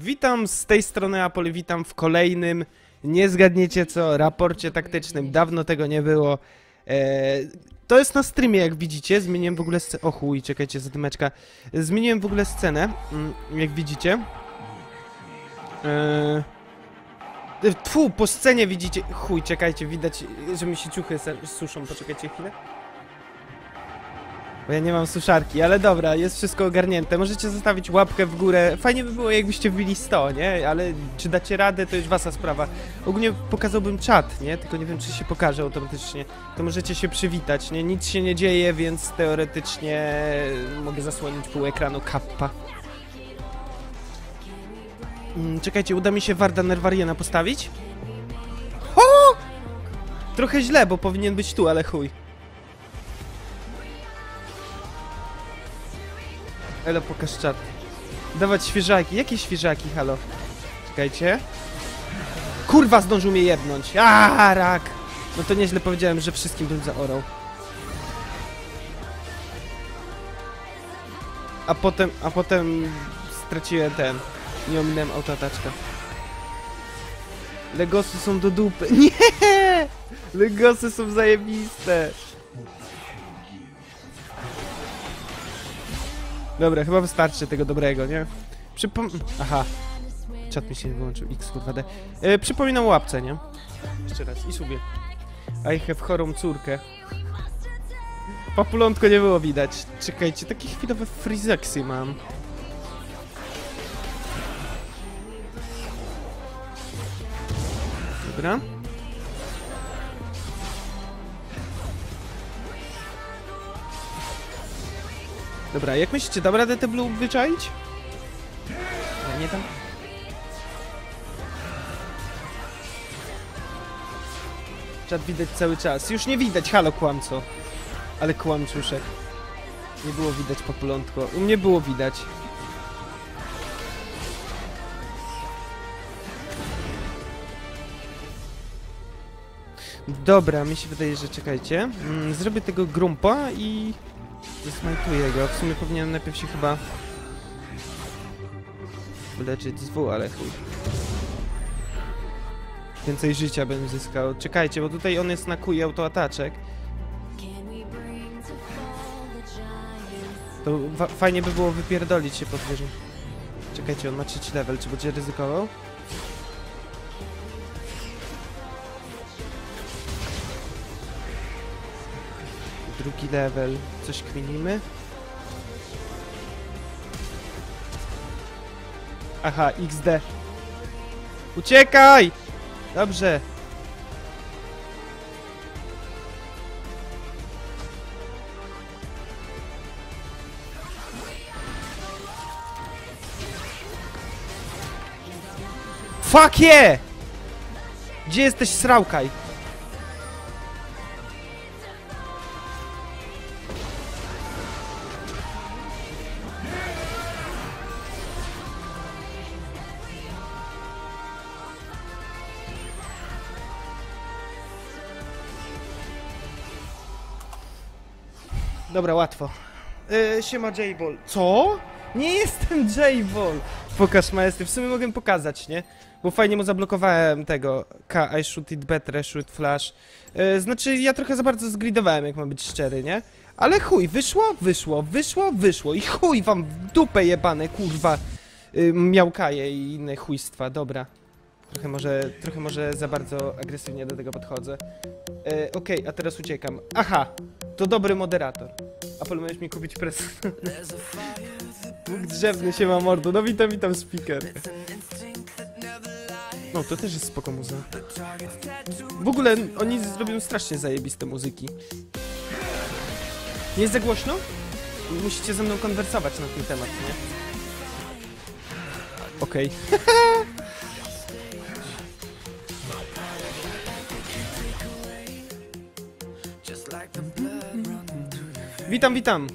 Witam z tej strony Apol, witam w kolejnym, nie zgadniecie co, raporcie taktycznym. Dawno tego nie było. Eee, to jest na streamie, jak widzicie. Zmieniłem w ogóle scenę. O chuj, czekajcie, zadymeczka. Zmieniłem w ogóle scenę, mm, jak widzicie. Eee, Tfu, po scenie widzicie. Chuj, czekajcie, widać, że mi się ciuchy suszą. Poczekajcie chwilę. Bo ja nie mam suszarki, ale dobra, jest wszystko ogarnięte. Możecie zostawić łapkę w górę. Fajnie by było, jakbyście wbili 100, nie? Ale czy dacie radę, to już wasza sprawa. Ogólnie pokazałbym czat, nie? Tylko nie wiem, czy się pokaże automatycznie. To możecie się przywitać, nie? Nic się nie dzieje, więc teoretycznie mogę zasłonić pół ekranu kappa. Mm, czekajcie, uda mi się Warda Nerwariena postawić? Ho! Trochę źle, bo powinien być tu, ale chuj. Elo, pokaż czat. Dawać świeżaki. Jakie świeżaki, halo? Czekajcie. Kurwa, zdążył mnie jebnąć. A, rak! No to nieźle powiedziałem, że wszystkim bym zaorał. A potem, a potem straciłem ten. Nie ominąłem autoataczka. Legosy są do dupy. Nie! Legosy są zajebiste. Dobra, chyba wystarczy tego dobrego, nie? Przypom... Aha. Czat mi się wyłączył. X, kurwa, D. E, przypominam łapce, nie? Jeszcze raz. I sobie. I have chorą córkę. Papulątko nie było widać. Czekajcie, takie chwilowe frizeksy mam. Dobra. Dobra, jak myślicie, dam radę te blue wyczaić? Ja nie dam. Czat widać cały czas. Już nie widać, halo kłamco. Ale kłamczuszek. Nie było widać populątko. U mnie było widać. Dobra, mi się wydaje, że czekajcie. Mm, zrobię tego grumpa i Zesmajtuję go. W sumie powinienem najpierw się chyba wyleczyć z W, ale chuj. Więcej życia bym zyskał. Czekajcie, bo tutaj on jest na kuj autoataczek. To fajnie by było wypierdolić się pod wieżą. Czekajcie, on ma trzeci level, czy będzie ryzykował? Drugi level. Coś kminimy? Aha, XD. Uciekaj! Dobrze. Fuck yeah! Gdzie jesteś, srałkaj? Dobra, łatwo. Yy, siema J-Ball. Co? Nie jestem J-Ball! Pokaż majestry. W sumie mogę pokazać, nie? Bo fajnie mu zablokowałem tego K, I shoot it better, I shoot flash. Yy, znaczy, ja trochę za bardzo zgridowałem, jak mam być szczery, nie? Ale chuj, wyszło, wyszło, wyszło, wyszło i chuj wam w dupę jebane, kurwa. Yy, miałkaje i inne chujstwa, dobra. Trochę może, trochę może za bardzo agresywnie do tego podchodzę. Yy, Okej, a teraz uciekam. Aha, to dobry moderator. Możesz mi kupić prezent. Bóg drzewny się ma mordo. No witam, witam, speaker. No, to też jest spoko muza. W ogóle oni zrobią strasznie zajebiste muzyki. Nie jest za głośno? Musicie ze mną konwersować na ten temat, nie? Okej. Witam, witam.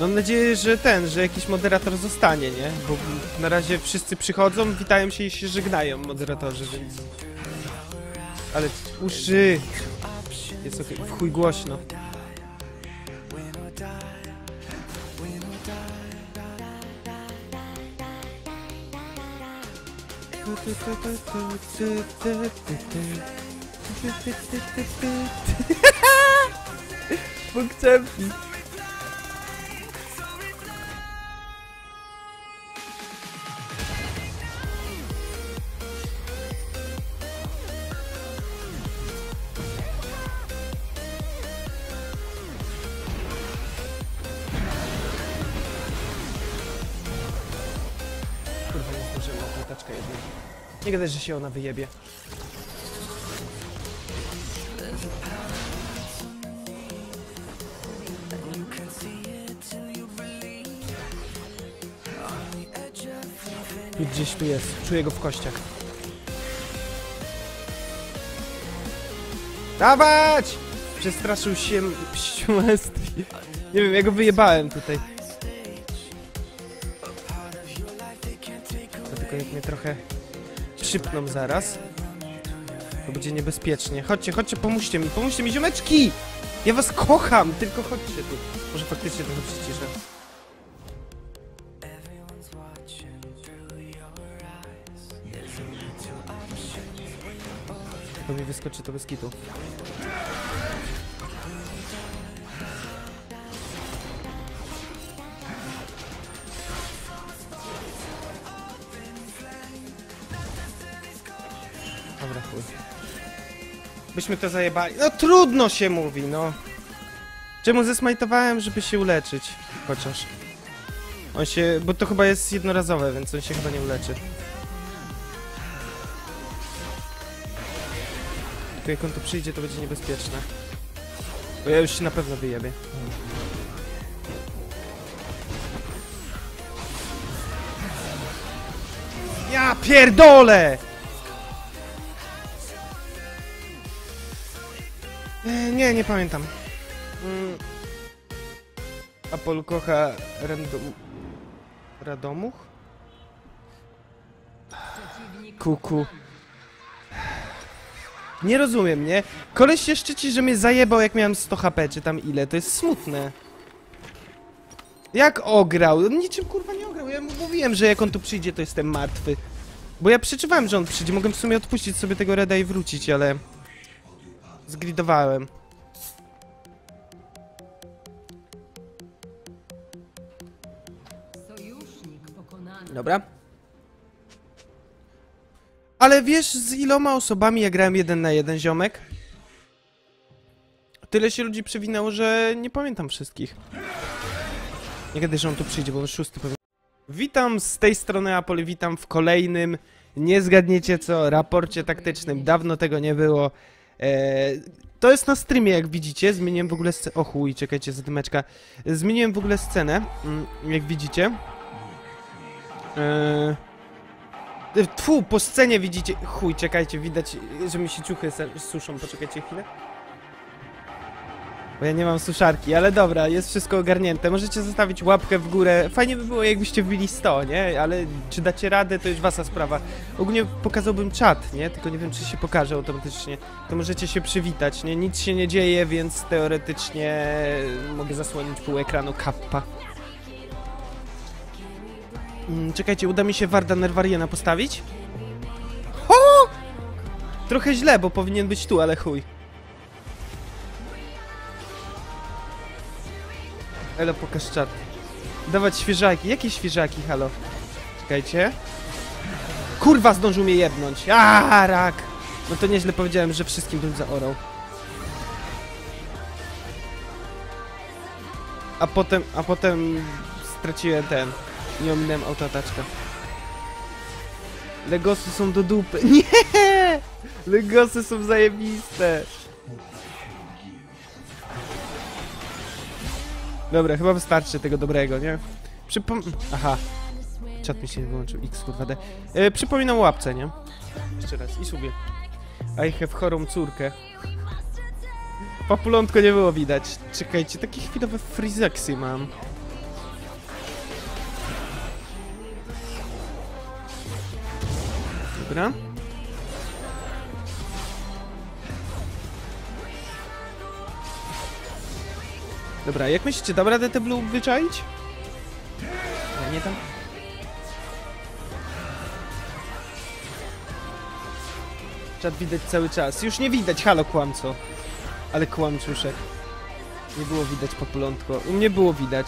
Mam nadzieję, że ten, że jakiś moderator zostanie, nie? Bo na razie wszyscy przychodzą, witają się i się żegnają moderatorzy, więc... Ale uszy! Jest okej, w chuj głośno. Punkcepki. Kurwa, nie zdążyłem na jedną. Nie gadaj, że się ona wyjebie. Gdzieś tu jest, czuję go w kościach. Dawać! Przestraszył się pściumestwi. Nie wiem, ja go wyjebałem tutaj. Tylko jak mnie trochę przypną zaraz. To będzie niebezpiecznie. Chodźcie, chodźcie, pomóżcie mi, pomóżcie mi, ziomeczki! Ja was kocham, tylko chodźcie tu. Może faktycznie trochę przyciszę. Wyskoczy to bez kitu. Dobra, chuj. Byśmy to zajebali. No trudno się mówi, no. Czemu zesmajtowałem, żeby się uleczyć? Chociaż. On się... bo to chyba jest jednorazowe, więc on się chyba nie uleczy. Jak on tu przyjdzie, to będzie niebezpieczne. Bo ja już się na pewno wyjebię. Ja pierdolę! E, Nie, nie pamiętam. Mm. Apol kocha random... Radomuch? Kuku. Nie rozumiem, nie? Koleś się szczyci, że mnie zajebał jak miałem 100 HP, czy tam ile. To jest smutne. Jak ograł? On niczym kurwa nie ograł. Ja mu mówiłem, że jak on tu przyjdzie, to jestem martwy. Bo ja przeczuwałem, że on przyjdzie. Mogłem w sumie odpuścić sobie tego reda i wrócić, ale... Zgridowałem. Dobra. Ale wiesz, z iloma osobami ja grałem jeden na jeden, ziomek? Tyle się ludzi przewinęło, że nie pamiętam wszystkich. Nie gadaj, że on tu przyjdzie, bo szósty powiem. Witam z tej strony Apol, witam w kolejnym, nie zgadniecie co, raporcie taktycznym. Dawno tego nie było. Eee, to jest na streamie, jak widzicie. Zmieniłem w ogóle scenę. O chuj, czekajcie, zadymeczka. Zmieniłem w ogóle scenę, mm, jak widzicie. Eee... Tfu, po scenie widzicie... Chuj, czekajcie, widać, że mi się ciuchy suszą. Poczekajcie chwilę. Bo ja nie mam suszarki, ale dobra, jest wszystko ogarnięte. Możecie zostawić łapkę w górę. Fajnie by było, jakbyście wbili 100, nie? Ale czy dacie radę, to już wasza sprawa. Ogólnie pokazałbym czat, nie? Tylko nie wiem, czy się pokaże automatycznie. To możecie się przywitać, nie? Nic się nie dzieje, więc teoretycznie mogę zasłonić pół ekranu kappa. Mm, czekajcie, uda mi się Warda Nerwariena postawić? O! Trochę źle, bo powinien być tu, ale chuj. Elo, pokaż czat. Dawać świeżaki. Jakie świeżaki, halo? Czekajcie. Kurwa, zdążył mnie jebnąć. A, rak! No to nieźle powiedziałem, że wszystkim bym zaorał. A potem, a potem straciłem ten. Nie ominąłem autoataczka. Legosy są do dupy. Nie! Legosy są zajebiste. Dobra, chyba wystarczy tego dobrego, nie? Przypom... Aha. Czat mi się wyłączył. X, kurwa, D. E, przypominam łapce, nie? Jeszcze raz. I sobie. I have chorą córkę. Papulątko nie było widać. Czekajcie, takie chwilowe frizeksy mam. Dobra. Dobra, jak myślicie, dam radę te blue wyczaić? Ja nie dam. Czat widać cały czas. Już nie widać, halo kłamco. Ale kłamczuszek. Nie było widać populątko. U mnie było widać.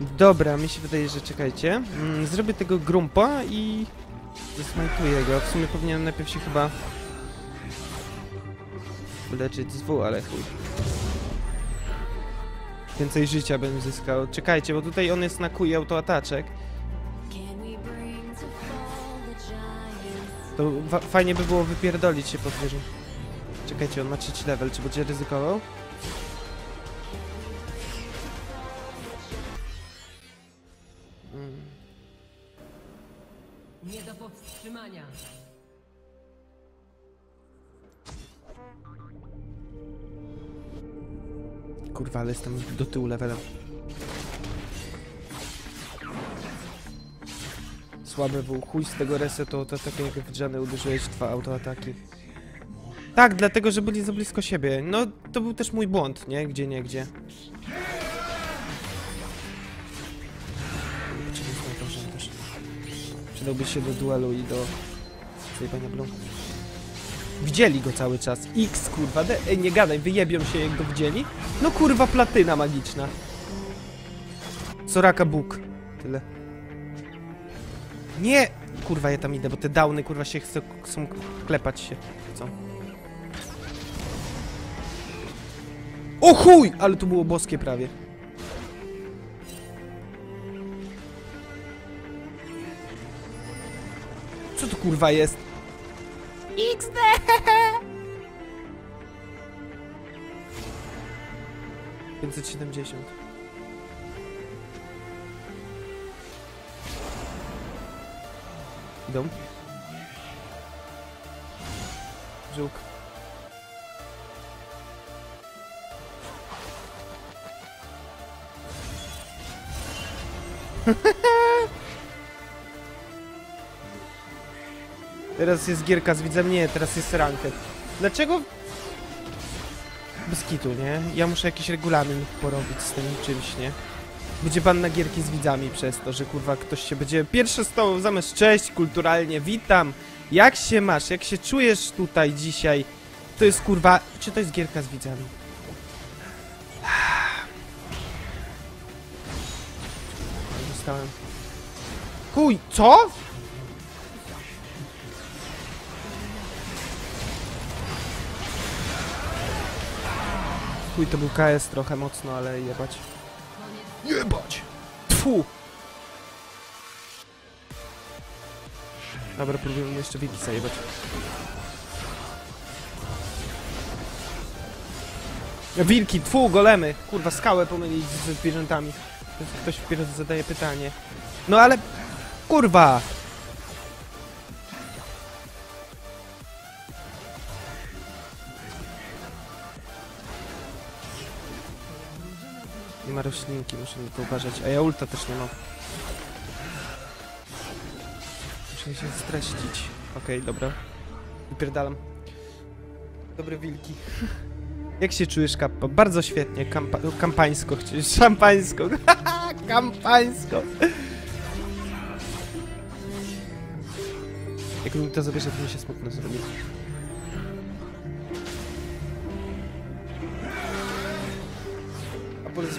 Dobra, mi się wydaje, że czekajcie. Mm, zrobię tego grumpa i zesmajtuję go. W sumie powinienem najpierw się chyba leczyć z W, ale chuj. Więcej życia bym zyskał. Czekajcie, bo tutaj on jest na kuj autoataczek. To fajnie by było wypierdolić się pod wieżą. Czekajcie, on ma trzeci level, czy będzie ryzykował? Ale jestem do tyłu levelem. Słabe był chuj z tego resetu, to takie jak w Janę uderzyłeś w dwa autoataki. Tak, dlatego, że byli za blisko siebie. No, to był też mój błąd, nie? Gdzie, nie, gdzie. Przydałby się do duelu i do zajebania blum. Widzieli go cały czas. X, kurwa, de- Ej, nie gadaj, wyjebią się jak go widzieli. No kurwa, platyna magiczna. Soraka Bóg. Tyle. Nie! Kurwa, ja tam idę, bo te downy, kurwa, się chcą, chcą klepać się. Chcą. O chuj! Ale to było boskie prawie. Co to kurwa jest? XD! Pięćset siedemdziesiąt. Idą. Żółk. Teraz jest gierka z widzem, nie, teraz jest ranket. Dlaczego? Bez kitu, nie? Ja muszę jakiś regulamin porobić z tym czymś, nie? Będzie ban na gierki z widzami przez to, że kurwa ktoś się będzie pierwszy z tobą zamiast cześć, kulturalnie, witam. Jak się masz? Jak się czujesz tutaj dzisiaj? To jest kurwa... Czy to jest gierka z widzami? Dostałem. Chuj, co? Chuj, to był KS trochę mocno, ale jebać. Jebać! Tfu! Dobra, próbujemy jeszcze wilki zajebać. Wilki, tfu, golemy! Kurwa, skałę pomylić ze zwierzętami. Ktoś wpierw zadaje pytanie. No ale... Kurwa! Ma roślinki, muszę na to uważać. A ja ulta też nie mam. Muszę się streścić. Okej, dobra. Wypierdalam. Dobre wilki. Jak się czujesz, Kappa? Bardzo świetnie. Kampa kampańsko chciałeś. Szampańsko. kampańsko. Jak mi to zabierze, to mi się smutno zrobi.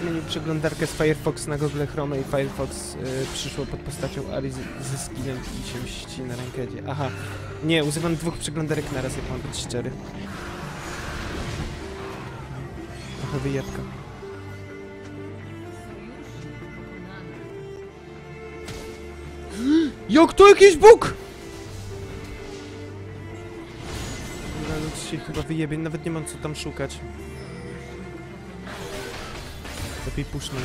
Zmienił przeglądarkę z Firefox na Google Chrome i Firefox y, przyszło pod postacią Ari ze skinem i się mści na rankedzie. Aha. Nie, używam dwóch przeglądarek na raz, jak mam być szczery. Trochę wyjebka. Jak to jakiś bóg? To się chyba wyjebie, nawet nie mam co tam szukać. Lepiej pusznąć.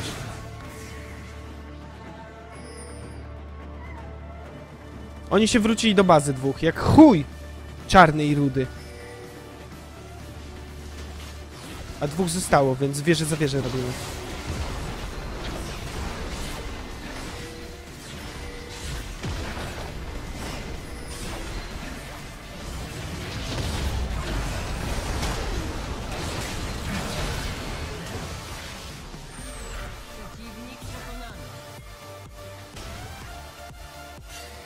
Oni się wrócili do bazy dwóch, jak chuj! Czarny i rudy. A dwóch zostało, więc wieżę za wieżę robimy.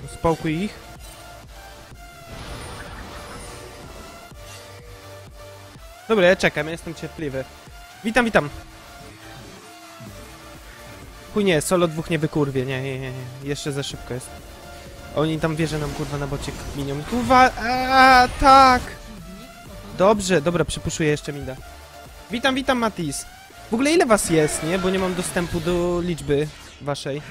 Spałkuj ich. Dobra, ja czekam, ja jestem cierpliwy. Witam, witam. Chuj nie, solo dwóch nie wykurwie, nie, nie, nie, jeszcze za szybko jest. Oni tam wierzą nam kurwa na bocie minią. Kurwa, a tak! Dobrze, dobra, przypuszuję jeszcze Mida. Witam, witam Matis. W ogóle ile was jest, nie? Bo nie mam dostępu do liczby waszej.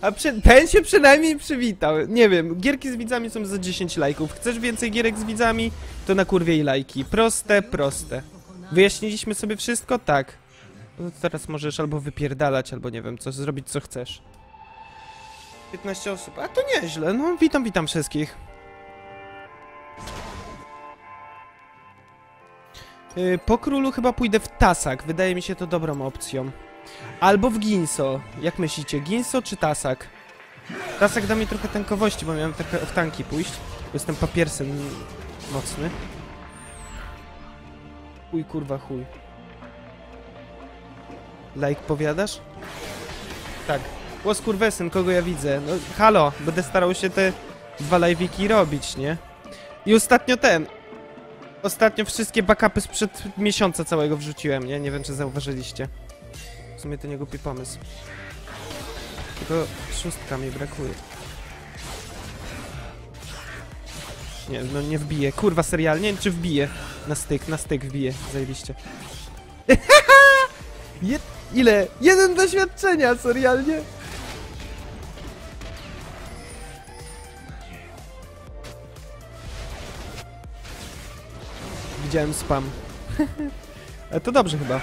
A przy... ten się przynajmniej przywitał. Nie wiem, gierki z widzami są za 10 lajków. Chcesz więcej gierek z widzami? To na kurwie i lajki. Proste, proste. Wyjaśniliśmy sobie wszystko? Tak. No teraz możesz albo wypierdalać, albo nie wiem, co zrobić, co chcesz. 15 osób. A to nieźle. No, witam, witam wszystkich. Yy, po królu chyba pójdę w Tasak. Wydaje mi się to dobrą opcją. Albo w Ginso. Jak myślicie, Ginso czy Tasak? Tasak da mi trochę tankowości, bo miałem trochę w tanki pójść. Jestem papiersem mocny. Chuj, kurwa, chuj. Like powiadasz? Tak. Głos kurwesyn, kogo ja widzę? No, halo, będę starał się te dwa live'iki robić, nie? I ostatnio ten. Ostatnio wszystkie backupy sprzed miesiąca całego wrzuciłem, nie? Nie wiem, czy zauważyliście. W sumie to nie głupi pomysł. Tylko szóstka mi brakuje. Nie, no nie wbije. Kurwa, serial, nie wiem, czy wbije. Na styk, na styk wbije. Zajebiście. Je ile? Jeden doświadczenia, serialnie? Widziałem spam. Ale to dobrze chyba.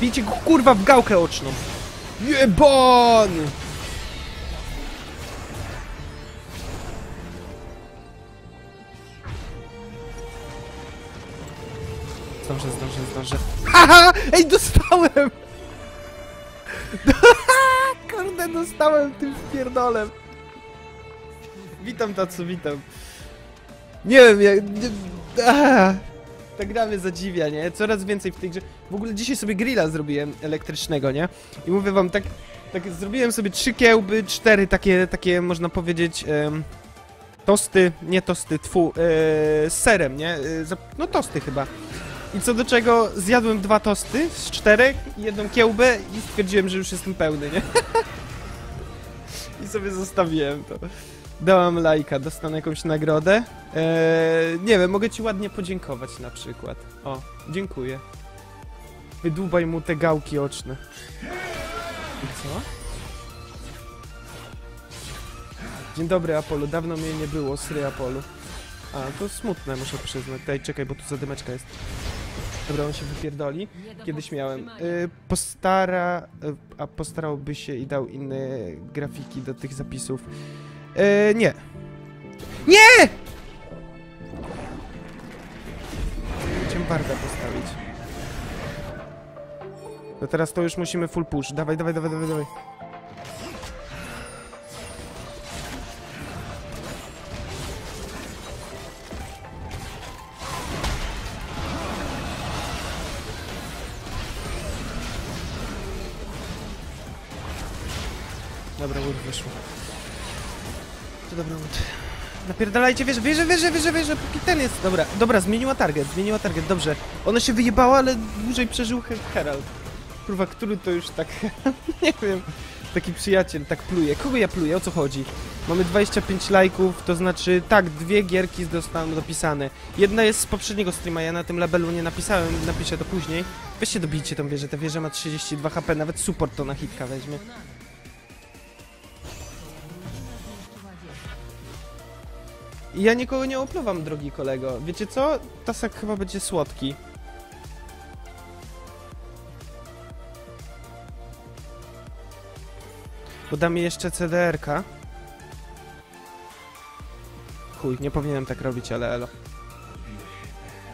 Bijcie go kurwa w gałkę oczną. Jebon! Zdążę, zdążę, zdążę. Haha! Ej, dostałem! Kurde, dostałem tym pierdolem. Witam, Tacu, witam. Nie wiem, jak... Nie, ta gra mnie zadziwia, nie? Coraz więcej w tej grze... W ogóle dzisiaj sobie grilla zrobiłem elektrycznego, nie? I mówię wam, tak... Tak zrobiłem sobie trzy kiełby, cztery takie, takie można powiedzieć... tosty, nie tosty, tfu, e, z serem, nie? E, no tosty chyba. I co do czego zjadłem dwa tosty z czterech, jedną kiełbę i stwierdziłem, że już jestem pełny, nie? I sobie zostawiłem to. Dałam lajka, dostanę jakąś nagrodę. Eee, nie wiem, mogę ci ładnie podziękować na przykład. O, dziękuję. Wydłubaj mu te gałki oczne. I co? Dzień dobry, Apollo. Dawno mnie nie było, sry Apollo. A, to smutne, muszę przyznać. Daj, czekaj, bo tu zadymeczka jest. Dobra, on się wypierdoli. Kiedyś miałem. Y, postara... Y, a postarałby się i dał inne grafiki do tych zapisów. Y, nie. Nie! Chciałem barda postawić. No teraz to już musimy full push. Dawaj, dawaj, dawaj, dawaj, dawaj. Napierdalajcie, wierzę, wierzę, wierzę, wierzę, wierzę, póki ten jest. Dobra, dobra, zmieniła target, zmieniła target, dobrze. Ona się wyjebała, ale dłużej przeżył He- Herald. Kurwa, który to już tak, nie wiem, taki przyjaciel tak pluje. Kogo ja pluję, o co chodzi? Mamy 25 lajków, to znaczy, tak, dwie gierki zostaną dopisane. Jedna jest z poprzedniego streama, ja na tym labelu nie napisałem, napiszę to później. Weźcie dobijcie tą wieżę, ta wieża ma 32 HP, nawet support to na hitka weźmie. Ja nikogo nie opluwam, drogi kolego. Wiecie co? Tasak chyba będzie słodki. Bo da mi jeszcze CDR-ka. Chuj, nie powinienem tak robić, ale elo.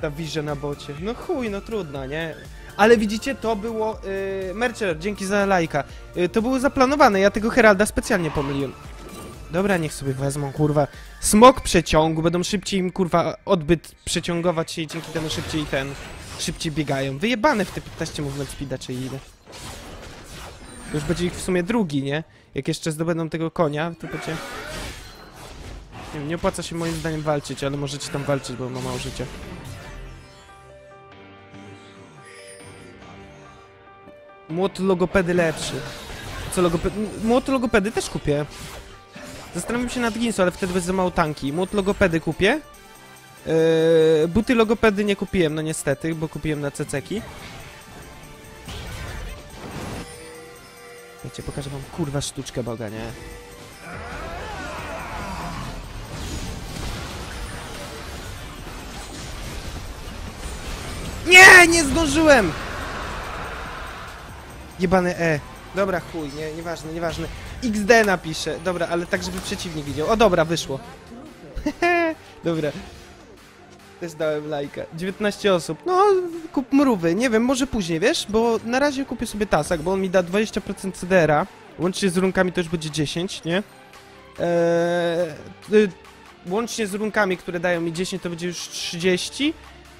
Ta wirze na bocie. No chuj, no trudno, nie? Ale widzicie, to było... Yy, Mercher, dzięki za lajka. Yy, to było zaplanowane, ja tego Heralda specjalnie pomyliłem. Dobra, niech sobie wezmą, kurwa. Smok przeciągu, będą szybciej im, kurwa, odbyt przeciągować się i dzięki temu szybciej ten... Szybciej biegają. Wyjebane w te 15 movement speeda, czy ile. Już będzie ich w sumie drugi, nie? Jak jeszcze zdobędą tego konia, to będzie... Nie, wiem, nie opłaca się moim zdaniem walczyć, ale możecie tam walczyć, bo ma mało życia. Młot logopedy lepszy. Co logopedy? Młot logopedy też kupię. Zastanawiam się nad Ginsu, ale wtedy będzie za mało tanki. Młot logopedy kupię. Yy, buty logopedy nie kupiłem, no niestety, bo kupiłem na ceceki. Wiecie, pokażę wam kurwa sztuczkę Boga, nie? Nie, nie zdążyłem! Jebany E. Dobra, chuj, nie, nieważne, nieważne. XD napiszę. Dobra, ale tak, żeby przeciwnik widział. O, dobra, wyszło. dobra. Też dałem lajka. 19 osób. No, kup mrówy. Nie wiem, może później, wiesz? Bo na razie kupię sobie tasak, bo on mi da 20% CDR-a. Łącznie z runkami to już będzie 10, nie? Eee, y, łącznie z runkami, które dają mi 10, to będzie już 30.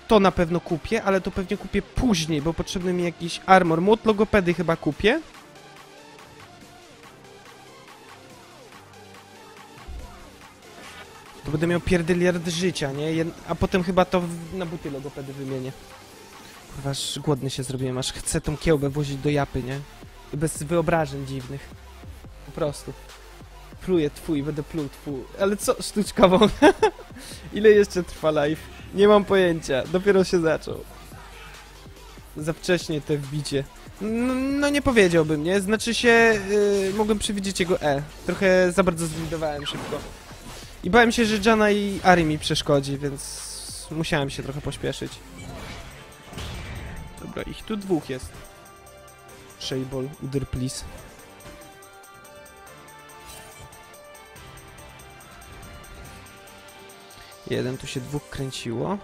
To na pewno kupię, ale to pewnie kupię później, bo potrzebny mi jakiś armor. Młot logopedy chyba kupię. To będę miał pierdyliard życia, nie? A potem chyba to na buty logopedy wymienię. Kurwa, aż głodny się zrobiłem, aż chcę tą kiełbę włożyć do japy, nie? Bez wyobrażeń dziwnych. Po prostu. Pluję twój, będę pluł twój. Ale co, sztuczka wolna? Ile jeszcze trwa live? Nie mam pojęcia, dopiero się zaczął. Za wcześnie te wbicie. No, no nie powiedziałbym, nie? Znaczy się, yy, mogłem przewidzieć jego E. Trochę za bardzo zwidowałem szybko. I bałem się, że Jana i Ari mi przeszkodzi, więc musiałem się trochę pośpieszyć. Dobra, ich tu dwóch jest. Shayball, uder please. Jeden, tu się dwóch kręciło.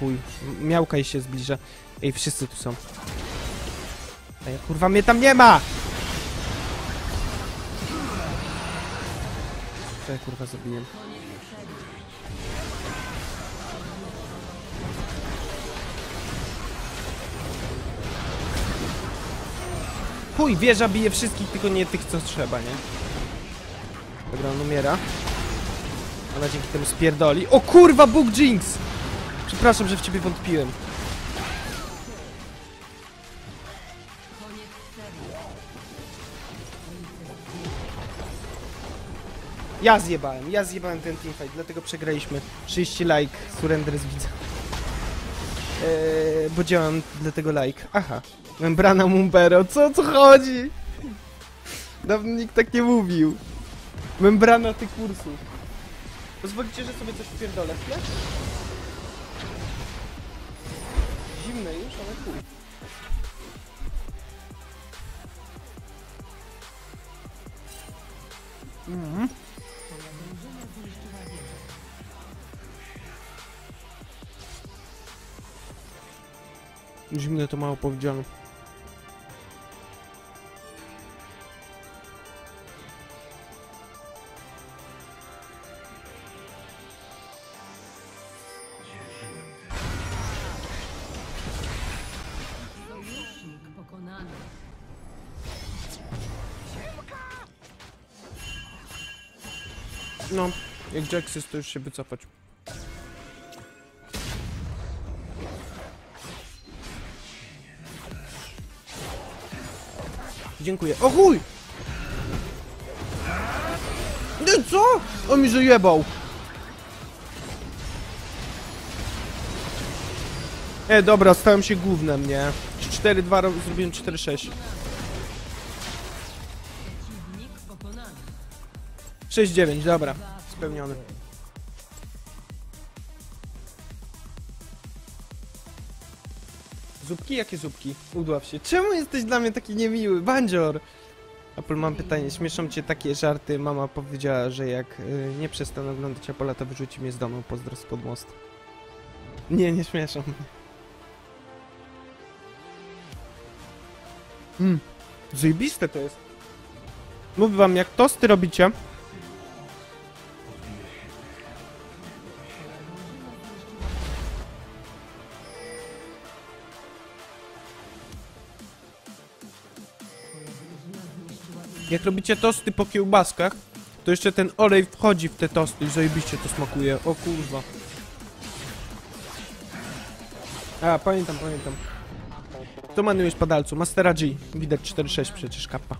Chuj, miałka się zbliża. Ej, wszyscy tu są. Ej, kurwa, mnie tam nie ma! Co ja kurwa zrobiłem? Chuj, wieża bije wszystkich, tylko nie tych, co trzeba, nie? Dobra, on umiera. Ona dzięki temu spierdoli. O kurwa, Bóg Jinx! Przepraszam, że w ciebie wątpiłem. Ja zjebałem, ja zjebałem ten teamfight, dlatego przegraliśmy. 30 like, surrender z widza. Eee, bo działam dlatego like. Aha. Membrana Mumbero, co co chodzi? Dawno nikt tak nie mówił. Membrana tych kursów. Pozwolicie, że sobie coś wpierdolę chwilę? Zimne już, ale chuj. Mhm. Zimne to mało powiedziane. No, jak Jax jest, to już się wycofać. Dziękuję. O chuj! No co? On mi zajebał. E, dobra, stałem się głównym, nie? 4-2 ro- zrobiłem 4-6. Przeciwnik pokonany. 6-9, dobra. Spełniony. Zupki? Jakie zupki? Udław się. Czemu jesteś dla mnie taki niemiły? Bandzior! Apple, mam pytanie. Śmieszą cię takie żarty. Mama powiedziała, że jak y, nie przestanę oglądać Apollo, to wyrzuci mnie z domu. Pozdro spod mostu. Nie, nie śmieszą mnie. Mm. Zajebiste to jest. Mówię wam, jak tosty robicie, Jak robicie tosty po kiełbaskach, to jeszcze ten olej wchodzi w te tosty i zajebiście to smakuje. O kurwa. A, pamiętam, pamiętam. To manujesz padalcu, Mastera G. Widać 4.6 przecież kappa.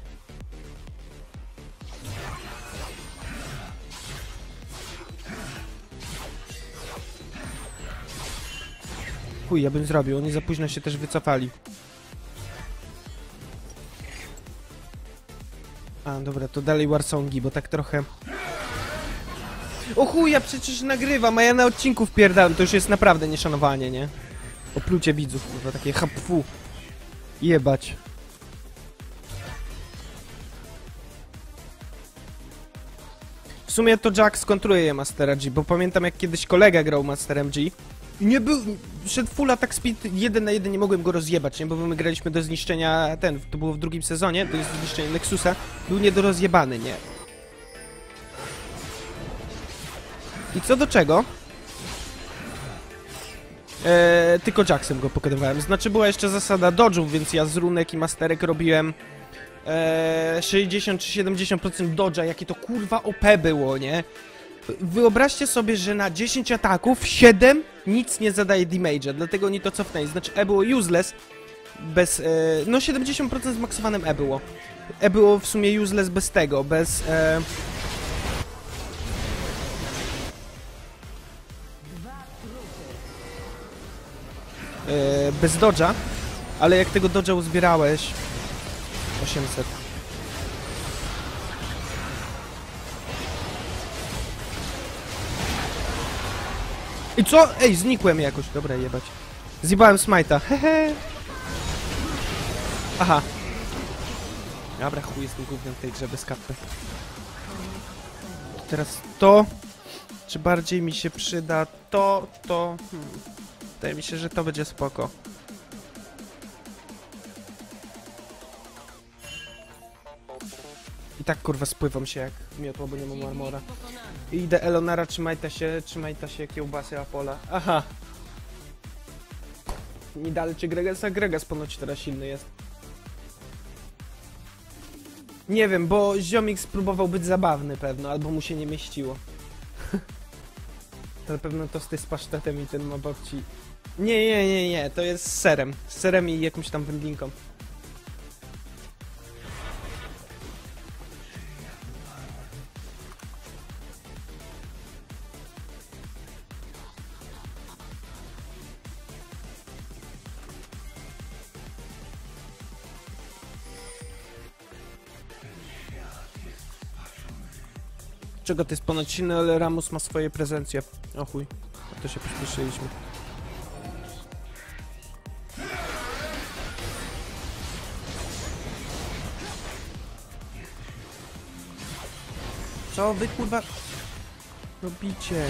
Chuj, ja bym zrobił, oni za późno się też wycofali. A, dobra, to dalej Warsongi, bo tak trochę... O chuj, ja przecież nagrywam, a ja na odcinku wpierdałem, to już jest naprawdę nieszanowanie, nie? Oplucie widzów, kurwa, takie hapfu. Jebać. W sumie to Jack skontruje Mastera G, bo pamiętam jak kiedyś kolega grał Masterem G nie był... Szedł full attack speed, jeden na jeden nie mogłem go rozjebać, nie? Bo my graliśmy do zniszczenia, ten, to było w drugim sezonie, to jest zniszczenie Nexusa, był nie do rozjebany, nie? I co do czego? Eee, tylko Jacksem go pokonywałem. Znaczy była jeszcze zasada dodge'ów, więc ja z runek i masterek robiłem eee, 60 czy 70% dodge'a, jakie to kurwa OP było, nie? Wyobraźcie sobie, że na 10 ataków 7 nic nie zadaje damage'a, dlatego oni to cofnęli. Znaczy E było useless bez... E, no 70% zmaksowanym E było. E było w sumie useless bez tego, bez... E, e, bez dodge'a, ale jak tego dodge'a uzbierałeś 800 I co? Ej, znikłem jakoś. Dobra, jebać. Zjebałem smajta. Hehe. Aha. Dobra, chuj jestem głównym w tej grze bez kapy. Teraz to. Czy bardziej mi się przyda to, to... Hmm. Wydaje mi się, że to będzie spoko. I tak kurwa spływam się jak miotło, bo nie mam armora. I idę Elonara, trzymaj ta się, trzymaj ta się kiełbasy Apola. Aha. Nie dalej czy Gregasa? Gregas ponoć teraz silny jest. Nie wiem, bo ziomik spróbował być zabawny pewno, albo mu się nie mieściło. to na pewno tosty z pasztetem i ten ma babci. Nie, nie, nie, nie, to jest z serem. Z serem i jakąś tam wędlinką. Czego to jest ponoć silny, ale Ramus ma swoje prezencje. O chuj, to się pośpieszyliśmy. Co wy kurwa robicie?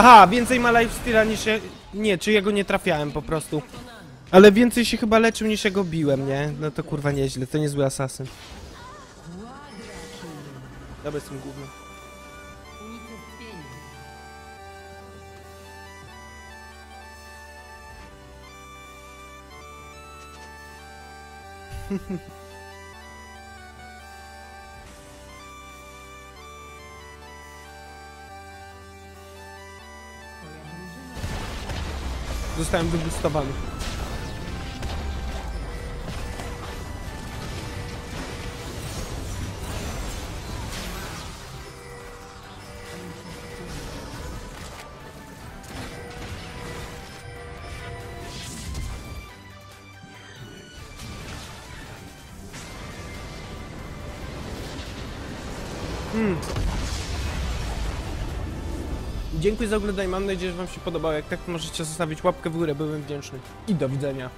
Aha, więcej ma lifesteala niż ja... Nie, czy ja go nie trafiałem po prostu. Ale więcej się chyba leczył niż ja go biłem, nie? No to kurwa nieźle, to niezły asasyn. Dobra, jestem główny. Zostałem wybustowany. Dziękuję za oglądanie, mam nadzieję, że wam się podobało. Jak tak, możecie zostawić łapkę w górę, byłem wdzięczny. I do widzenia.